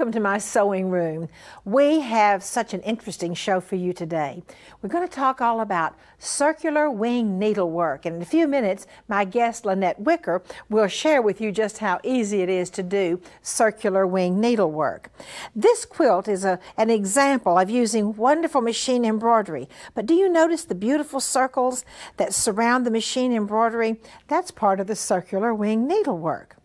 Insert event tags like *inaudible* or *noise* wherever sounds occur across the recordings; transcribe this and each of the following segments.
Welcome to my sewing room. We have such an interesting show for you today. We're going to talk all about circular wing needlework. And in a few minutes, my guest Linnette Whicker will share with you just how easy it is to do circular wing needlework. This quilt is a, an example of using wonderful machine embroidery. But do you notice the beautiful circles that surround the machine embroidery? That's part of the circular wing needlework.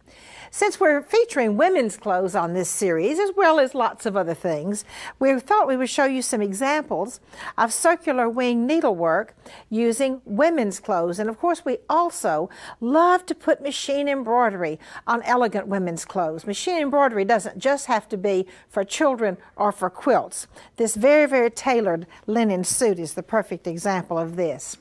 Since we're featuring women's clothes on this series, as well as lots of other things, we thought we would show you some examples of circular wing needlework using women's clothes. And of course, we also love to put machine embroidery on elegant women's clothes. Machine embroidery doesn't just have to be for children or for quilts. This very, very tailored linen suit is the perfect example of this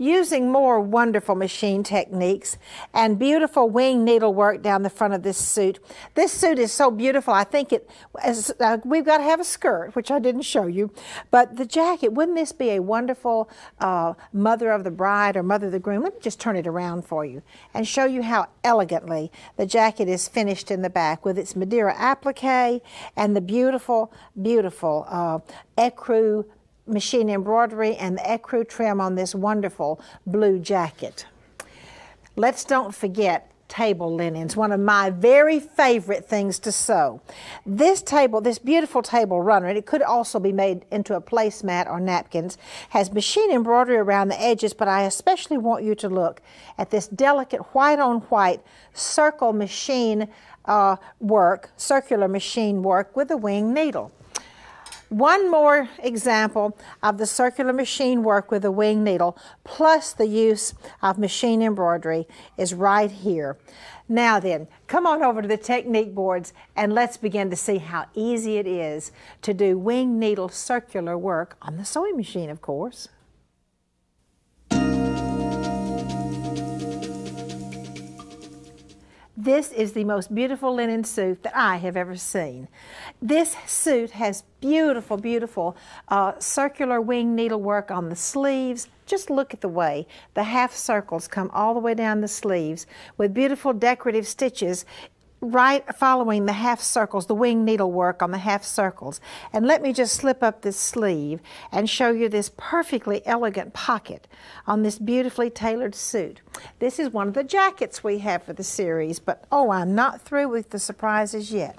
using more wonderful machine techniques and beautiful wing needlework down the front of this suit. This suit is so beautiful. I think it, as, uh, we've got to have a skirt, which I didn't show you, but the jacket, wouldn't this be a wonderful uh, mother of the bride or mother of the groom? Let me just turn it around for you and show you how elegantly the jacket is finished in the back with its Madeira applique and the beautiful, beautiful uh, ecru machine embroidery and the ecru trim on this wonderful blue jacket. Let's don't forget table linens, one of my very favorite things to sew. This table, this beautiful table runner, and it could also be made into a placemat or napkins, has machine embroidery around the edges, but I especially want you to look at this delicate white on white circle machine uh, work, circular machine work with a wing needle. One more example of the circular machine work with a wing needle plus the use of machine embroidery is right here. Now then, come on over to the technique boards and let's begin to see how easy it is to do wing needle circular work on the sewing machine, of course. This is the most beautiful linen suit that I have ever seen. This suit has beautiful, beautiful uh, circular wing needlework on the sleeves. Just look at the way the half circles come all the way down the sleeves with beautiful decorative stitches right following the half circles, the wing needlework on the half circles. And let me just slip up this sleeve and show you this perfectly elegant pocket on this beautifully tailored suit. This is one of the jackets we have for the series, but oh, I'm not through with the surprises yet.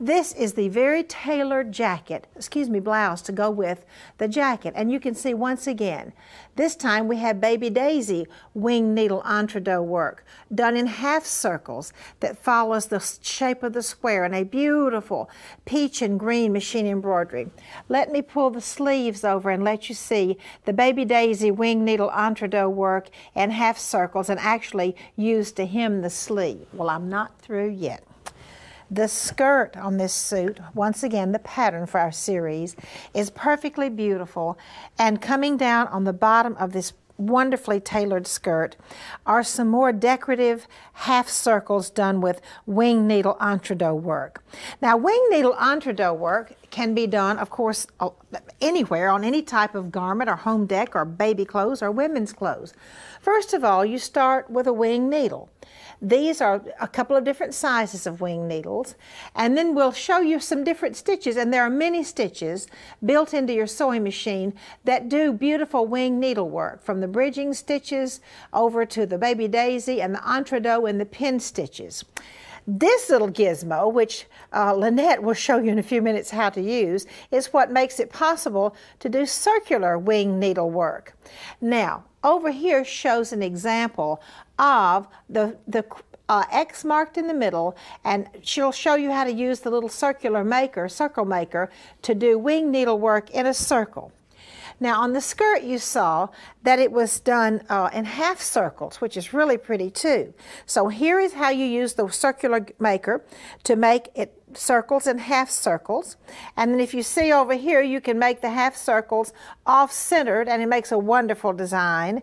This is the very tailored jacket, excuse me, blouse to go with the jacket. And you can see once again, this time we have Baby Daisy wing needle entredeux work done in half circles that follows the shape of the square in a beautiful peach and green machine embroidery. Let me pull the sleeves over and let you see the Baby Daisy wing needle entredeux work in half circles and actually used to hem the sleeve. Well, I'm not through yet. The skirt on this suit, once again the pattern for our series, is perfectly beautiful and coming down on the bottom of this wonderfully tailored skirt are some more decorative half circles done with wing needle entredeux work. Now wing needle entredeux work can be done of course anywhere on any type of garment or home deck or baby clothes or women's clothes. First of all you start with a wing needle. These are a couple of different sizes of wing needles. And then we'll show you some different stitches. And there are many stitches built into your sewing machine that do beautiful wing needlework, from the bridging stitches over to the baby daisy and the entredeux and the pin stitches. This little gizmo, which uh, Linnette will show you in a few minutes how to use, is what makes it possible to do circular wing needlework. Now, over here shows an example of the, the uh, X marked in the middle, and she'll show you how to use the little circular maker, circle maker, to do wing needlework in a circle. Now on the skirt you saw that it was done uh, in half circles, which is really pretty too. So here is how you use the circular maker to make it circles and half circles. And then if you see over here, you can make the half circles off-centered and it makes a wonderful design.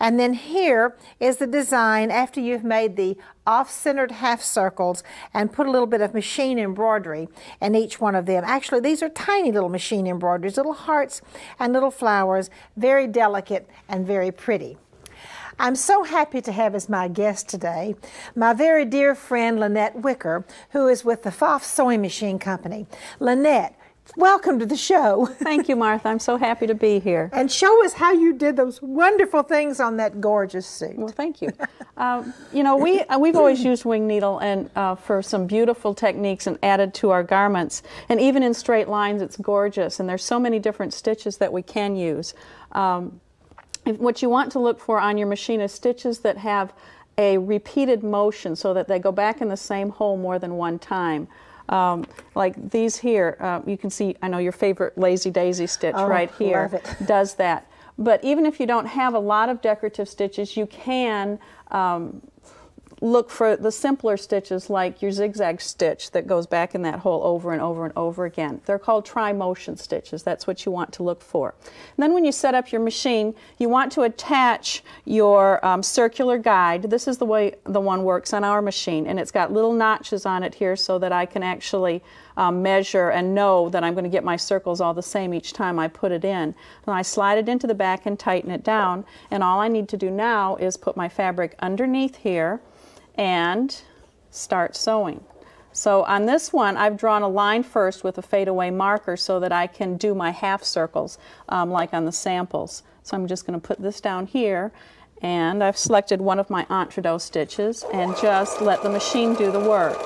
And then here is the design after you've made the off-centered half circles and put a little bit of machine embroidery in each one of them. Actually, these are tiny little machine embroideries, little hearts and little flowers, very delicate and very pretty. I'm so happy to have as my guest today my very dear friend Linnette Whicker, who is with the Pfaff Sewing Machine Company. Linnette, Welcome to the show. *laughs* Thank you, Martha. I'm so happy to be here. And show us how you did those wonderful things on that gorgeous suit. Well, thank you. uh, you know, we uh, we've always *clears throat* used wing needle and uh, for some beautiful techniques and added to our garments. And even in straight lines, it's gorgeous. And there's so many different stitches that we can use. Um, what you want to look for on your machine is stitches that have a repeated motion so that they go back in the same hole more than one time. Um, like these here, uh, you can see, I know your favorite Lazy Daisy stitch oh, right here *laughs* does that. But even if you don't have a lot of decorative stitches, you can um, look for the simpler stitches like your zigzag stitch that goes back in that hole over and over and over again. They're called tri-motion stitches. That's what you want to look for. And then when you set up your machine, you want to attach your um, circular guide. This is the way the one works on our machine, and it's got little notches on it here so that I can actually um, measure and know that I'm going to get my circles all the same each time I put it in. And I slide it into the back and tighten it down, and all I need to do now is put my fabric underneath here and start sewing. So on this one, I've drawn a line first with a fadeaway marker so that I can do my half circles um, like on the samples. So I'm just going to put this down here and I've selected one of my entre stitches and just let the machine do the work.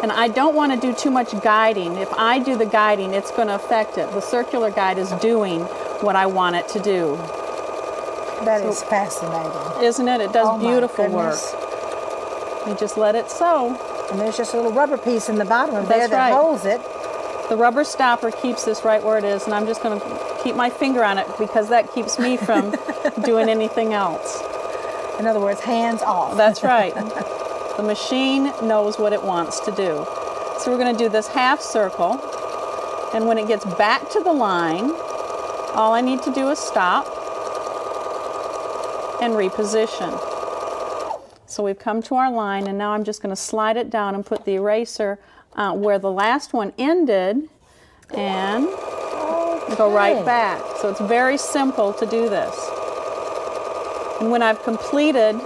And I don't want to do too much guiding. If I do the guiding, it's going to affect it. The circular guide is doing what I want it to do. That so, is fascinating. Isn't it? It does oh beautiful work. You just let it sew. And there's just a little rubber piece in the bottom of That's there that right. holds it. The rubber stopper keeps this right where it is, and I'm just going to keep my finger on it because that keeps me from *laughs* doing anything else. In other words, hands off. That's right. *laughs* the machine knows what it wants to do. So we're going to do this half circle, and when it gets back to the line, all I need to do is stop and reposition. So we've come to our line and now I'm just going to slide it down and put the eraser uh, where the last one ended and okay. go right back. So it's very simple to do this. And when I've completed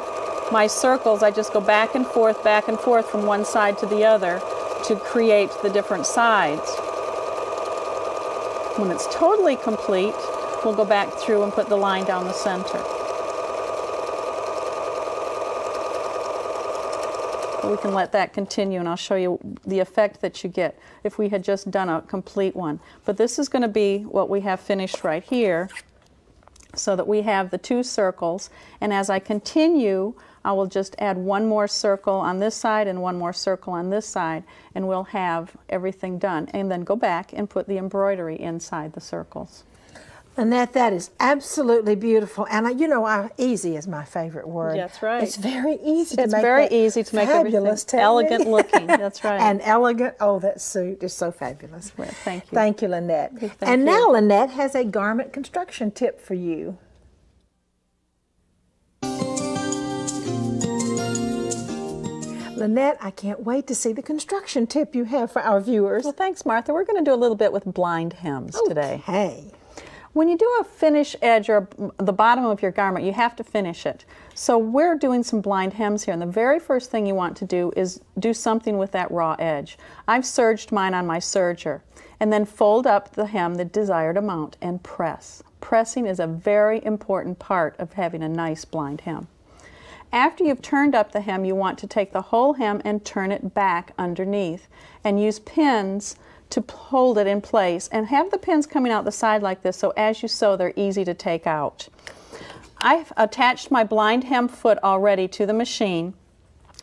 my circles, I just go back and forth, back and forth from one side to the other to create the different sides. When it's totally complete, we'll go back through and put the line down the center. We can let that continue and I'll show you the effect that you get if we had just done a complete one. But this is going to be what we have finished right here so that we have the two circles and as I continue I will just add one more circle on this side and one more circle on this side and we'll have everything done and then go back and put the embroidery inside the circles. Annette, that is absolutely beautiful, and I, you know, I, easy is my favorite word. That's right. It's very easy to it's make. It's very easy to make fabulous everything elegant looking. *laughs* That's right. and elegant. Oh, that suit is so fabulous. Right, thank you. Thank you, Linnette. Thank and you. now Linnette has a garment construction tip for you. Linnette, I can't wait to see the construction tip you have for our viewers. Well, thanks, Martha. We're going to do a little bit with blind hems okay. today. Hey. When you do a finish edge or the bottom of your garment, you have to finish it. So we're doing some blind hems here, and the very first thing you want to do is do something with that raw edge. I've serged mine on my serger, and then fold up the hem the desired amount and press. Pressing is a very important part of having a nice blind hem. After you've turned up the hem, you want to take the whole hem and turn it back underneath and use pins to hold it in place and have the pins coming out the side like this so as you sew they're easy to take out. I've attached my blind hem foot already to the machine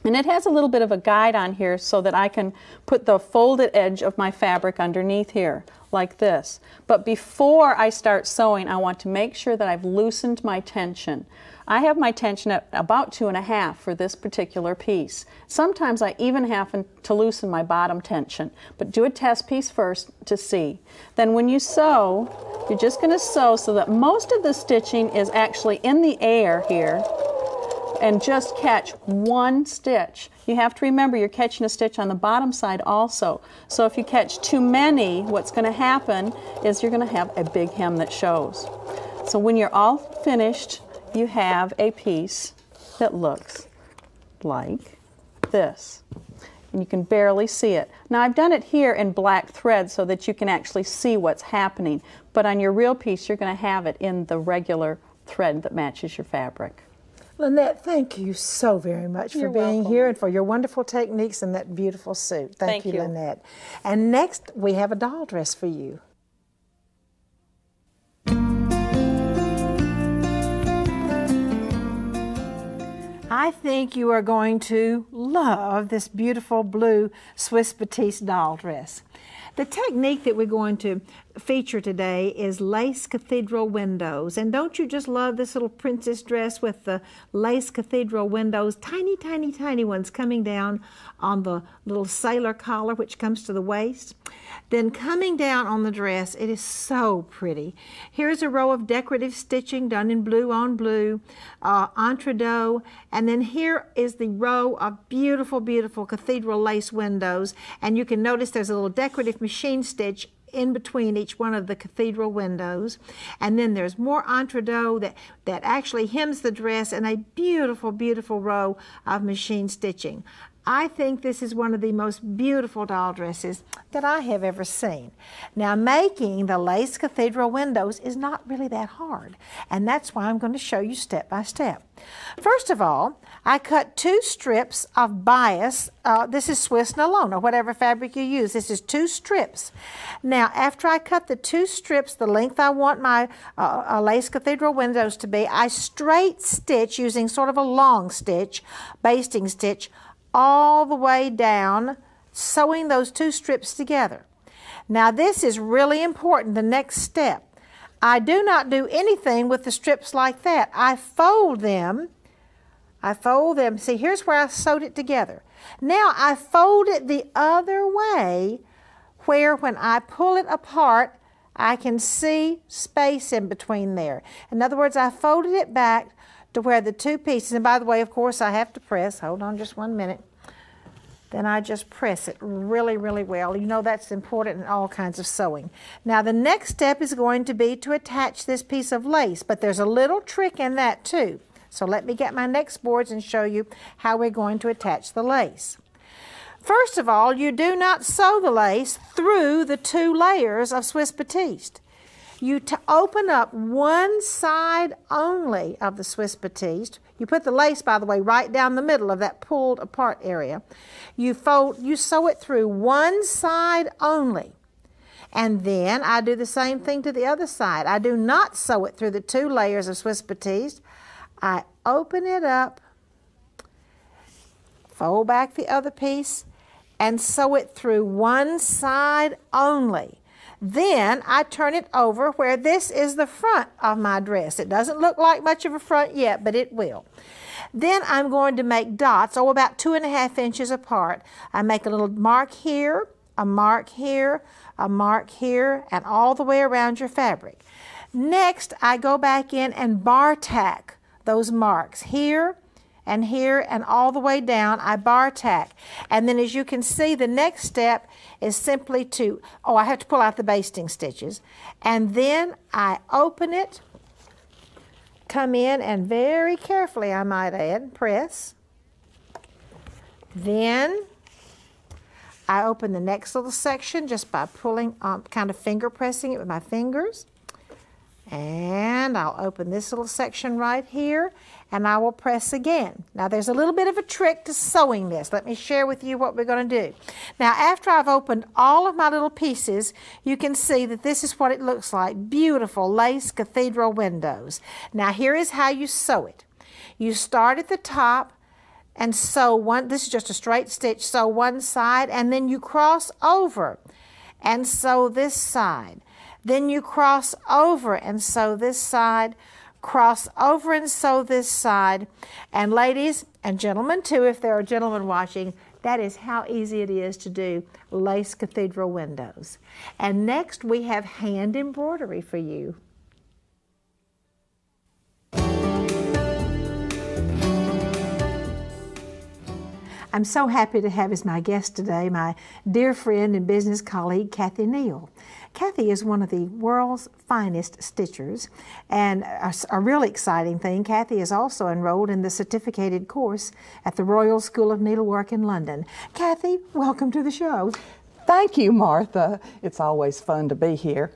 and it has a little bit of a guide on here so that I can put the folded edge of my fabric underneath here like this. But before I start sewing I want to make sure that I've loosened my tension. I have my tension at about two and a half for this particular piece. Sometimes I even have to loosen my bottom tension, but do a test piece first to see. Then when you sew, you're just going to sew so that most of the stitching is actually in the air here and just catch one stitch. You have to remember you're catching a stitch on the bottom side also. So if you catch too many, what's going to happen is you're going to have a big hem that shows. So when you're all finished, you have a piece that looks like this. And you can barely see it. Now I've done it here in black thread so that you can actually see what's happening. But on your real piece, you're going to have it in the regular thread that matches your fabric. Linnette, thank you so very much You're for being welcome. here and for your wonderful techniques and that beautiful suit. Thank, Thank you, you. Linnette. And next, we have a doll dress for you. I think you are going to love this beautiful blue Swiss Batiste doll dress. The technique that we're going to feature today is lace cathedral windows. And don't you just love this little princess dress with the lace cathedral windows, tiny, tiny, tiny ones coming down on the little sailor collar, which comes to the waist? Then coming down on the dress, it is so pretty. Here's a row of decorative stitching done in blue on blue, uh, entredeux, and then here is the row of beautiful, beautiful cathedral lace windows. And you can notice there's a little decorative machine stitch in between each one of the cathedral windows. And then there's more entredeux that, that actually hems the dress and a beautiful, beautiful row of machine stitching. I think this is one of the most beautiful doll dresses that I have ever seen. Now, making the lace cathedral windows is not really that hard, and that's why I'm going to show you step by step. First of all, I cut two strips of bias. Uh, this is Swiss nylon or whatever fabric you use. This is two strips. Now, after I cut the two strips, the length I want my uh, uh, lace cathedral windows to be, I straight stitch using sort of a long stitch, basting stitch, all the way down, sewing those two strips together. Now, this is really important, the next step. I do not do anything with the strips like that. I fold them. I fold them. See, here's where I sewed it together. Now I fold it the other way where when I pull it apart, I can see space in between there. In other words, I folded it back to where the two pieces, and by the way, of course, I have to press. Hold on just one minute. Then I just press it really, really well. You know that's important in all kinds of sewing. Now the next step is going to be to attach this piece of lace, but there's a little trick in that too. So let me get my next boards and show you how we're going to attach the lace. First of all, you do not sew the lace through the two layers of Swiss Batiste. You to open up one side only of the Swiss Batiste. You put the lace, by the way, right down the middle of that pulled apart area. You fold, you sew it through one side only. And then I do the same thing to the other side. I do not sew it through the two layers of Swiss Batiste. I open it up, fold back the other piece, and sew it through one side only. Then I turn it over where this is the front of my dress. It doesn't look like much of a front yet, but it will. Then I'm going to make dots, oh, about two and a half inches apart. I make a little mark here, a mark here, a mark here, and all the way around your fabric. Next, I go back in and bar tack those marks here and here and all the way down. I bar tack. And then as you can see, the next step is simply to, oh, I have to pull out the basting stitches. And then I open it, come in and very carefully, I might add, press. Then I open the next little section just by pulling, um, kind of finger pressing it with my fingers. And I'll open this little section right here and I will press again. Now there's a little bit of a trick to sewing this. Let me share with you what we're going to do. Now after I've opened all of my little pieces, you can see that this is what it looks like. Beautiful lace cathedral windows. Now here is how you sew it. You start at the top and sew one, this is just a straight stitch, sew one side and then you cross over and sew this side. Then you cross over and sew this side, cross over and sew this side. And ladies and gentlemen too, if there are gentlemen watching, that is how easy it is to do lace cathedral windows. And next we have hand embroidery for you. I'm so happy to have as my guest today my dear friend and business colleague, Kathy Neal. Kathy is one of the world's finest stitchers, and a, a, really exciting thing, Kathy is also enrolled in the certificated course at the Royal School of Needlework in London. Kathy, welcome to the show. Thank you, Martha. It's always fun to be here.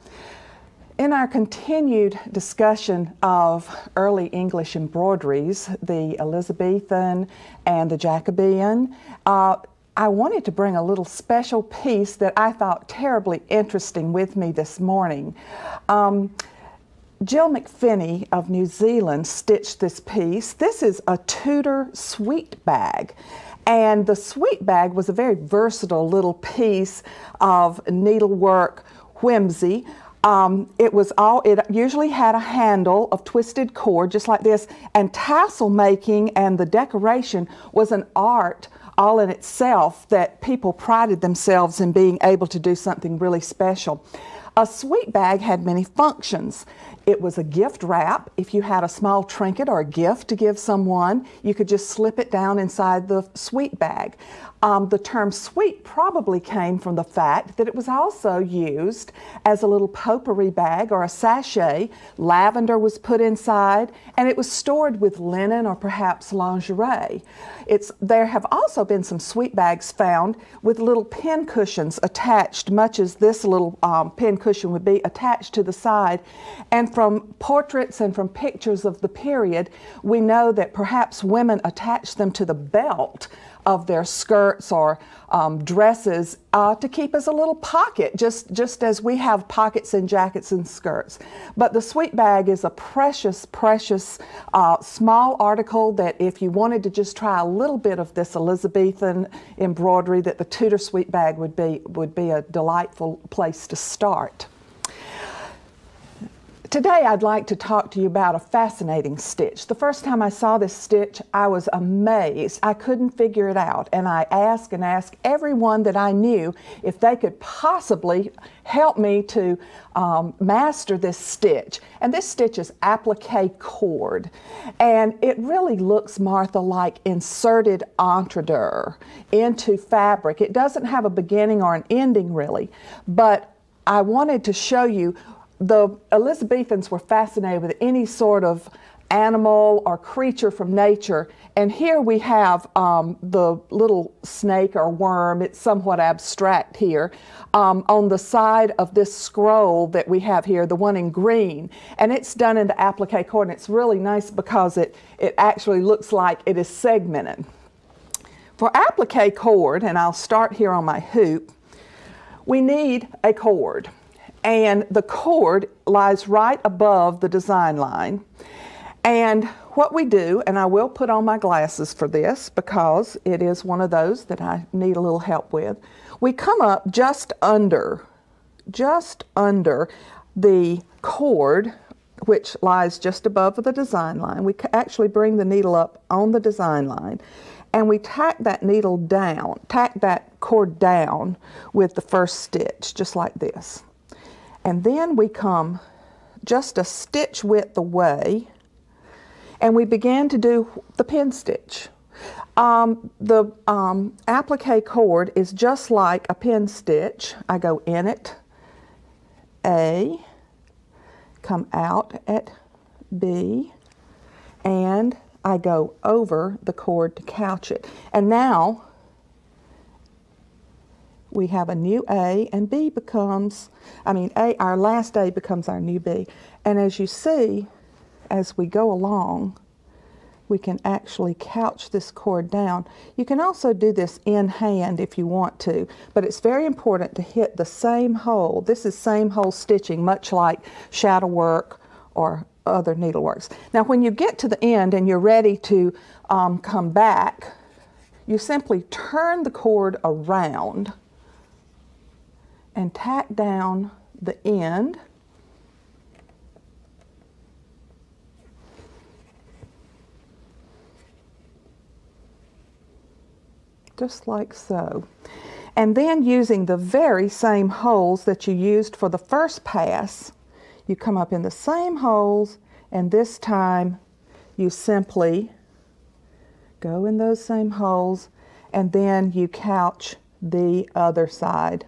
In our continued discussion of early English embroideries, the Elizabethan and the Jacobean, uh, I wanted to bring a little special piece that I thought terribly interesting with me this morning. Um, Jill McFinney of New Zealand stitched this piece. This is a Tudor sweet bag. And the sweet bag was a very versatile little piece of needlework whimsy um, it was all, it usually had a handle of twisted cord, just like this, and tassel making and the decoration was an art all in itself that people prided themselves in being able to do something really special. A sweet bag had many functions. It was a gift wrap. If you had a small trinket or a gift to give someone, you could just slip it down inside the sweet bag. Um, the term sweet probably came from the fact that it was also used as a little potpourri bag or a sachet. Lavender was put inside, and it was stored with linen or perhaps lingerie. It's, there have also been some sweet bags found with little pin cushions attached, much as this little um, pin cushion would be attached to the side. And from portraits and from pictures of the period, we know that perhaps women attached them to the belt of their skirts or um, dresses uh, to keep as a little pocket, just, just as we have pockets in jackets and skirts. But the sweet bag is a precious, precious uh, small article that if you wanted to just try a little bit of this Elizabethan embroidery, that the Tudor sweet bag would be, would be a delightful place to start. Today I'd like to talk to you about a fascinating stitch. The first time I saw this stitch, I was amazed. I couldn't figure it out, and I asked and asked everyone that I knew if they could possibly help me to um, master this stitch. And this stitch is applique cord, and it really looks, Martha, like inserted entredeux into fabric. It doesn't have a beginning or an ending, really, but I wanted to show you the Elizabethans were fascinated with any sort of animal or creature from nature. And here we have um, the little snake or worm, it's somewhat abstract here, um, on the side of this scroll that we have here, the one in green. And it's done in the applique cord, and it's really nice because it, it actually looks like it is segmented. For applique cord, and I'll start here on my hoop, we need a cord and the cord lies right above the design line. And what we do, and I will put on my glasses for this because it is one of those that I need a little help with, we come up just under, just under the cord which lies just above the design line. We actually bring the needle up on the design line and we tack that needle down, tack that cord down with the first stitch, just like this. And then we come just a stitch width away and we began to do the pin stitch. Um, the um, applique cord is just like a pin stitch. I go in it, A, come out at B, and I go over the cord to couch it. And now we have a new A, and B becomes, I mean, A, our last A becomes our new B. And as you see, as we go along, we can actually couch this cord down. You can also do this in hand if you want to, but it's very important to hit the same hole. This is same hole stitching, much like shadow work or other needleworks. Now when you get to the end and you're ready to um, come back, you simply turn the cord around and tack down the end. Just like so. And then using the very same holes that you used for the first pass, you come up in the same holes and this time you simply go in those same holes and then you couch the other side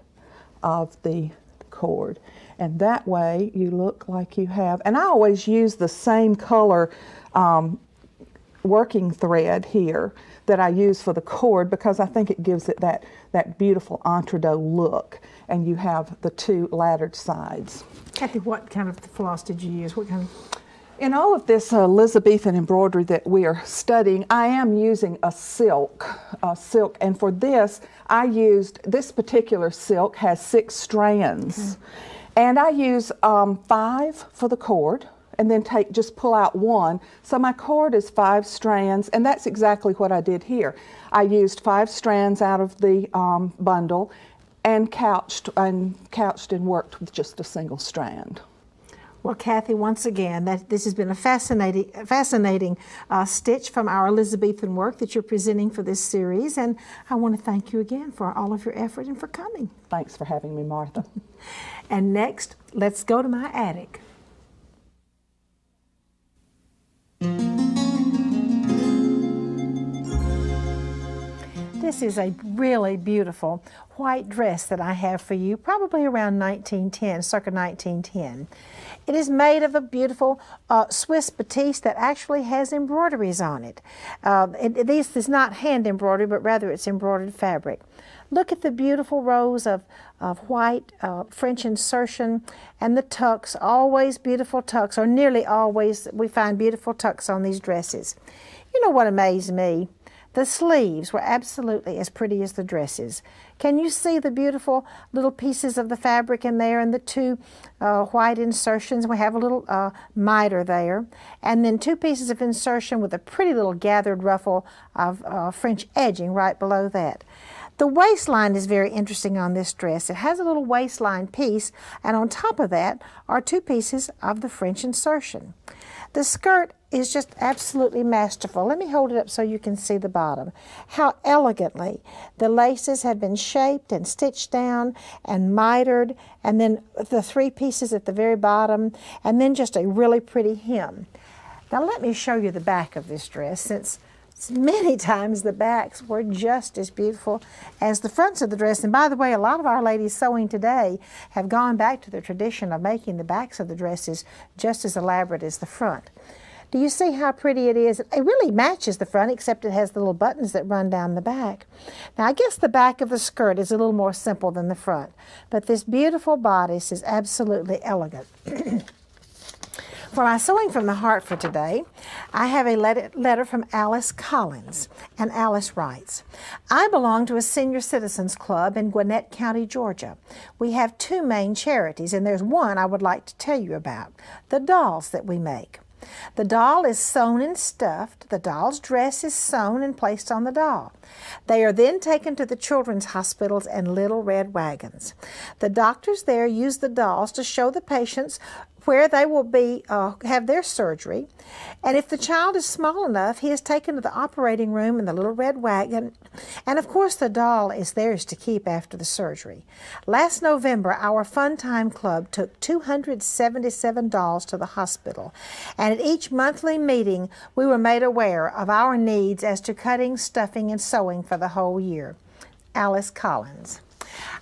of the cord. And that way you look like you have, and I always use the same color um, working thread here that I use for the cord because I think it gives it that, that beautiful entree look. And you have the two laddered sides. Kathy, what kind of floss did you use? What kind of? In all of this Elizabethan embroidery that we are studying, I am using a silk, a silk, and for this, I used this particular silk has six strands, mm. and I use um, five for the cord, and then take just pull out one. So my cord is five strands, and that's exactly what I did here. I used five strands out of the um, bundle, and couched and couched and worked with just a single strand. Well, Kathy, once again, that this has been a fascinating, fascinating uh, stitch from our Elizabethan work that you're presenting for this series, and I want to thank you again for all of your effort and for coming. Thanks for having me, Martha. *laughs* and next, let's go to my attic. This is a really beautiful white dress that I have for you, probably around 1910, circa 1910. It is made of a beautiful uh, Swiss batiste that actually has embroideries on it. Uh, it. This is not hand embroidery, but rather it's embroidered fabric. Look at the beautiful rows of, of white uh, French insertion and the tucks, always beautiful tucks, or nearly always we find beautiful tucks on these dresses. You know what amazed me? The sleeves were absolutely as pretty as the dresses. Can you see the beautiful little pieces of the fabric in there and the two uh, white insertions? We have a little uh, miter there. And then two pieces of insertion with a pretty little gathered ruffle of uh, French edging right below that. The waistline is very interesting on this dress. It has a little waistline piece, and on top of that are two pieces of the French insertion. The skirt is just absolutely masterful. Let me hold it up so you can see the bottom. How elegantly the laces have been shaped and stitched down and mitered, and then the three pieces at the very bottom, and then just a really pretty hem. Now let me show you the back of this dress since many *laughs* times the backs were just as beautiful as the fronts of the dress. And by the way, a lot of our ladies sewing today have gone back to the tradition of making the backs of the dresses just as elaborate as the front. Do you see how pretty it is? It really matches the front, except it has the little buttons that run down the back. Now, I guess the back of the skirt is a little more simple than the front, but this beautiful bodice is absolutely elegant. *clears throat* For my Sewing from the Heart for today, I have a letter from Alice Collins, and Alice writes, I belong to a senior citizens club in Gwinnett County, Georgia. We have two main charities, and there's one I would like to tell you about, the dolls that we make. The doll is sewn and stuffed. The doll's dress is sewn and placed on the doll. They are then taken to the children's hospitals and little red wagons. The doctors there use the dolls to show the patients where they will be uh, have their surgery. And if the child is small enough, he is taken to the operating room in the little red wagon. And of course, the doll is theirs to keep after the surgery. Last November, our Fun Time Club took 277 dolls to the hospital. And at each monthly meeting, we were made aware of our needs as to cutting, stuffing, and sewing for the whole year. Alice Collins.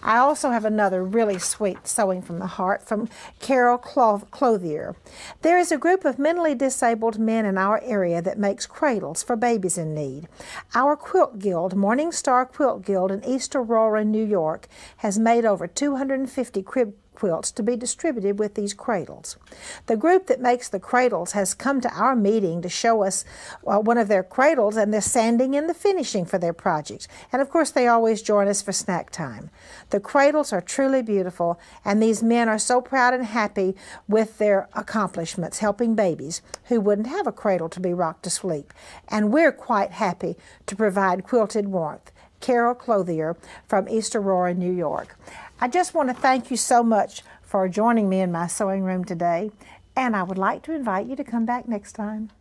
I also have another really sweet sewing from the heart from Carol Clothier. There is a group of mentally disabled men in our area that makes cradles for babies in need. Our quilt guild, Morning Star Quilt Guild in East Aurora, New York, has made over 250 crib quilts to be distributed with these cradles. The group that makes the cradles has come to our meeting to show us uh, one of their cradles and the sanding and the finishing for their project. And of course, they always join us for snack time. The cradles are truly beautiful, and these men are so proud and happy with their accomplishments, helping babies who wouldn't have a cradle to be rocked to sleep. And we're quite happy to provide quilted warmth. Carol Clothier from East Aurora, New York. I just want to thank you so much for joining me in my sewing room today, and I would like to invite you to come back next time.